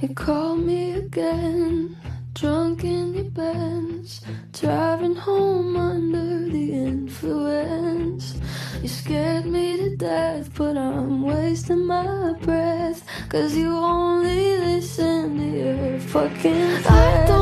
You called me again, drunk in your Benz, driving home under the influence. You scared me to death, but I'm wasting my breath. Cause you only listen to your fucking heart.